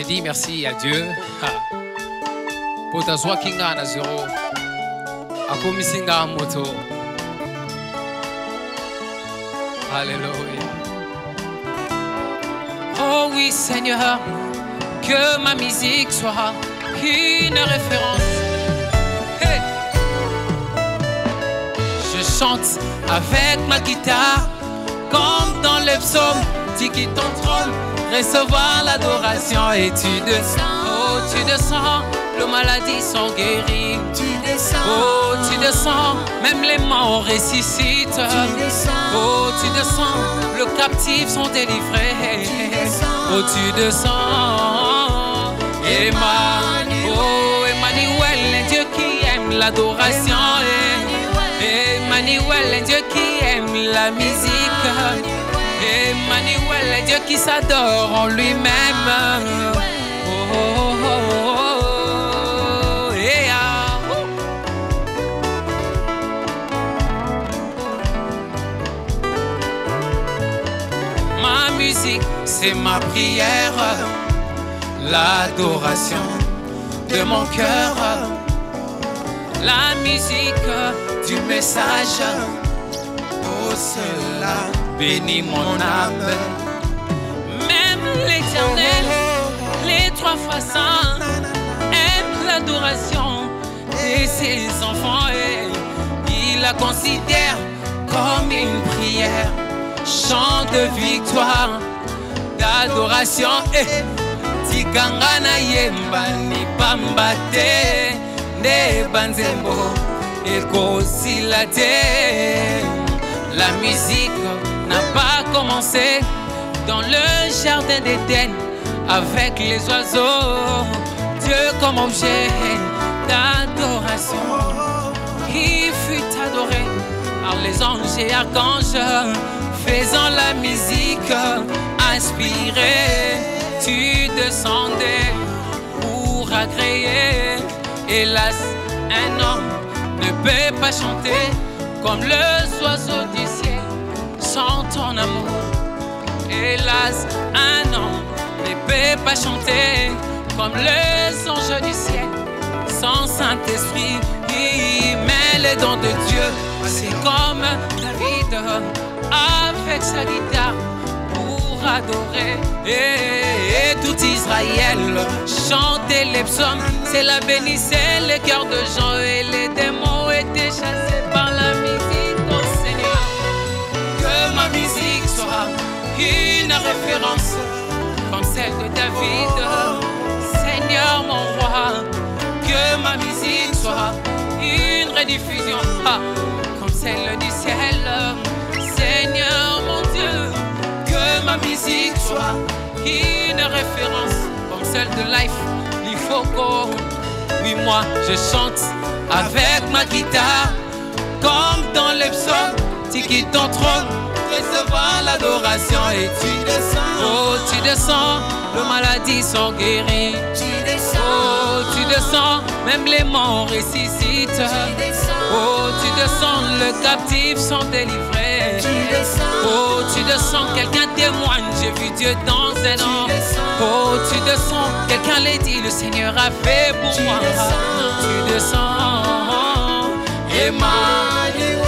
J'ai dit merci à Dieu. Pour ta joie qui na zéro. Akomisinga moto. Alléluia. Oh oui, Seigneur, que ma musique soit une référence. Je chante avec ma guitare, comme dans le psaume, dis qui trône, recevoir l'adoration et tu descends, oh tu descends, les maladies sont guéries. Tu descends. Oh, tu descends, même les morts ressuscitent. Tu descends. Oh, tu descends, le captif sont délivrés. Tu descends. Oh, tu descends. Emmanuel, oh, Emmanuel, un Dieu qui aime l'adoration. Emmanuel, un Dieu qui aime la musique. Emmanuel, Dieu qui s'adore en lui-même. Oh, oh, oh, oh, oh, yeah. Ouh. Ma musique, c'est ma prière, l'adoration de mon cœur, la musique du message. Pour cela, bénis mon âme. Même l'éternel, les trois fois saints, aime l'adoration de ses enfants et il la considère comme une prière, chant de victoire, d'adoration. Eh, tikanga na yemba ni pamba te nde banzembo ekosila te la musique pas commencé dans le jardin d'Éden avec les oiseaux Dieu comme objet d'adoration qui fut adoré par les anges et archanges, faisant la musique inspirée. Tu descendais pour agréer. Hélas, un homme ne peut pas chanter comme le oiseau ton amour. Hélas, un homme ne peut pas chanter comme les anges du ciel sans Saint-Esprit. Mais les dons de Dieu, c'est comme David avec sa guitare pour adorer. Et, tout Israël chantait les psaumes, c'est la bénissait le cœur de Jean et les démons étaient chassés par une référence comme celle de David. Seigneur mon roi, que ma musique soit une rediffusion ah, comme celle du ciel. Seigneur mon Dieu, que ma musique soit une référence comme celle de Life. Qu'on, oui moi je chante avec ma guitare comme dans les psaumes. Quittes ton trône, recevoir l'adoration et tu descends. Oh, tu descends, les maladies sont guéries. Tu descends. Oh, tu descends, même les morts ressuscitent. Tu descends. Oh, tu descends, le captif sont délivrés. Tu descends. Oh, tu descends, quelqu'un témoigne, j'ai vu Dieu dans un an. Oh, tu descends, quelqu'un l'a dit, le Seigneur a fait pour Tu moi. descends. Tu descends, Emmanuel,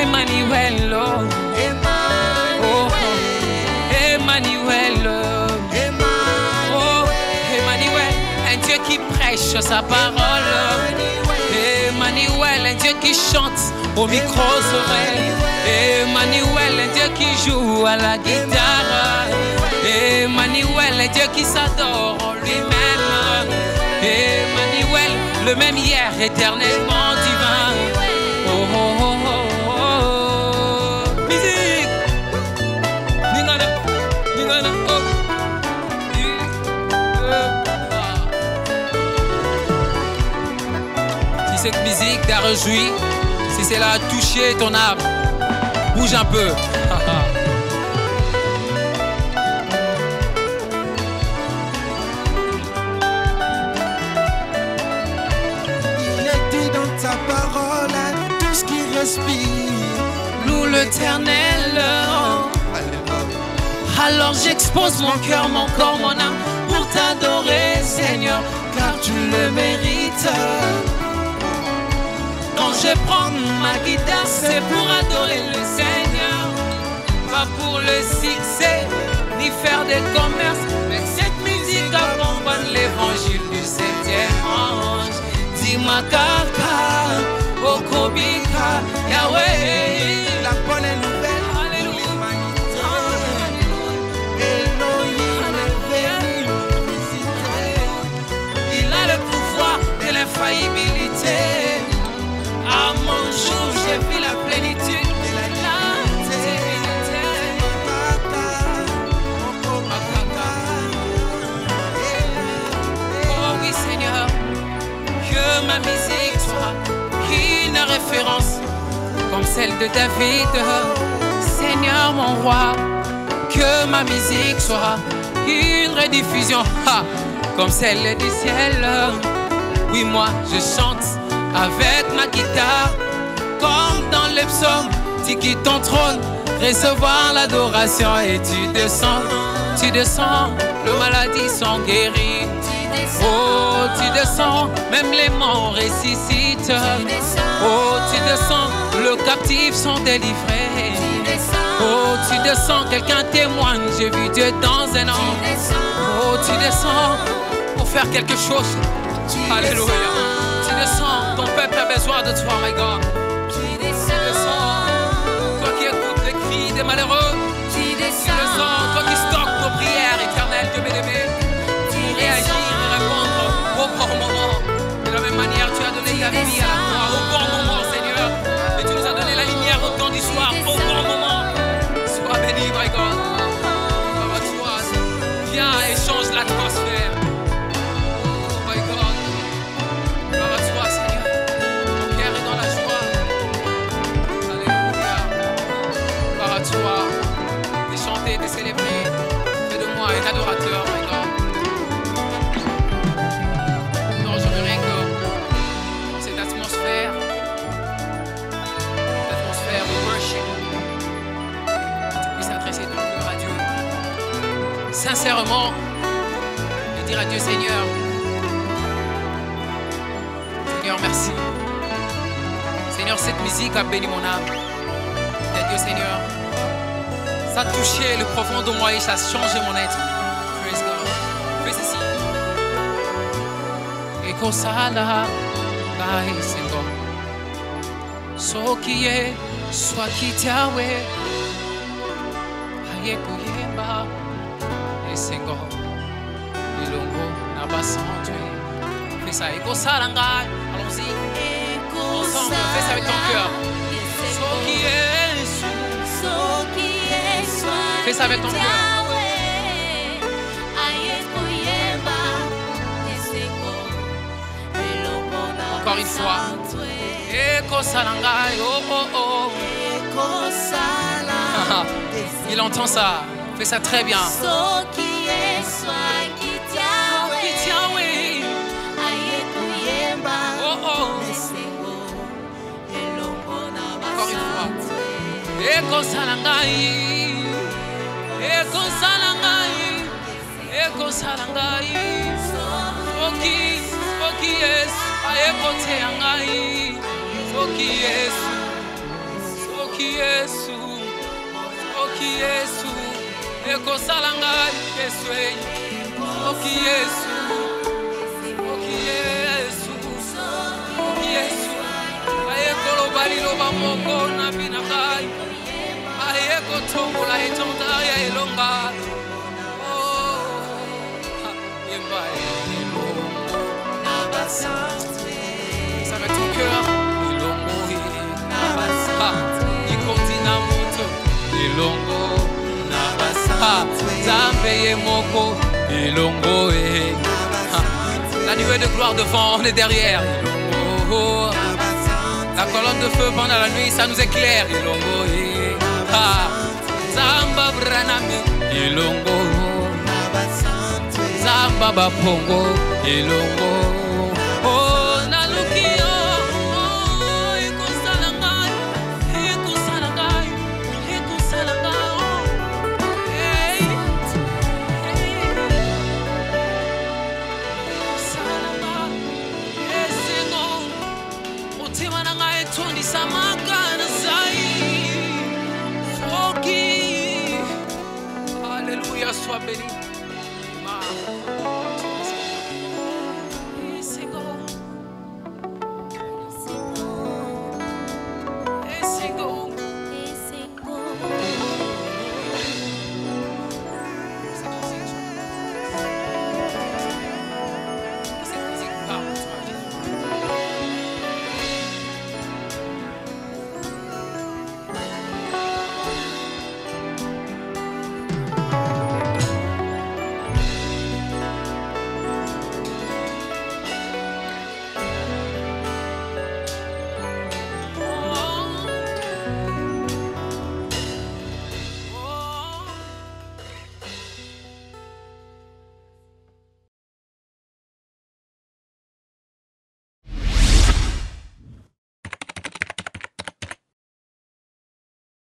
Emmanuel, Dieu qui prêche sa parole. Emmanuel, un Dieu qui chante au micro oreilles. Emmanuel, un Dieu qui joue à la guitare. Emmanuel, un Dieu qui s'adore en lui-même. Emmanuel, le même hier, éternellement si cela a touché ton âme, bouge un peu. Il est dit dans ta parole tout ce qui respire. Loue l'éternel. Alors j'expose mon cœur, mon corps, mon âme pour t'adorer, Seigneur, car tu le mérites. Je prends ma guitare, c'est pour adorer le Seigneur, pas pour le succès, ni faire des commerces, mais cette musique accompagne l'évangile du septième ange. Dis-moi kaka, okobika, Yahweh. Que ma musique soit une référence comme celle de David. Seigneur, mon roi, que ma musique soit une rediffusion comme celle du ciel. Oui, moi, je chante avec ma guitare comme dans les psaumes. Tu quittes ton trône, recevoir l'adoration et tu descends, tu descends, le maladie sont guéris. Oh, tu descends, même les morts ressuscitent. Oh, tu descends, le captif sont délivrés. Oh, tu descends, quelqu'un témoigne, j'ai vu Dieu dans un an. Oh, tu descends pour faire quelque chose. Alléluia. Tu descends, ton peuple a besoin de toi, my God. Tu descends, toi qui écoutes les cris des malheureux. Tu descends, manière, tu as donné ta vie à croix au bon moment, Seigneur. Et tu nous as donné la lumière au temps du soir, au bon moment. Sois béni, my God. À toi. Viens et change l'atmosphère. Oh, my God. À toi, Seigneur. Mon cœur est dans la joie. Alléluia. À toi. De chanter, de célébrer. Fais de moi un adorateur, Sincèrement, et dire à Dieu Seigneur, Seigneur, merci. Seigneur, cette musique a béni mon âme. Et Dieu Seigneur, ça a touché le profond de moi et ça a changé mon être. Fais ceci. ekosala ngai esengo soki ye swaki tiawe aye koyemba esengo. Na fais ça ekosala ngai. Allons-y ensemble fais ça avec ton cœur. Soki yesu. Fais ça avec ton cœur. Encore une fois. oh oh oh. Il entend ça. Fais ça très bien ekosala ngai. Ekosala ngai. Ekosala ngai. Soki soki yesu ayekoteya ngai. Soki yesu soki yesu soki yesu. Ekosala ngai yesu soki yesu soki yesu. Soki yesu ayekoloba liloba moko na bina ngai ça va ton cœur elongo ha ikotina moto elongo ha nzambe ye moko elongo Ha, la nuée de gloire devant on est derrière. Elongo la colonne de feu pendant la nuit ça nous éclaire. Elongo nzambe nzambe branami elongo. Nzambe bapongo elongo. Oh, naluki yo. Oh, ekosala ngai ekosala ngai ekosala ngai. Ekosala ngai esengo motema na ngai etondisa maka sua berinjela.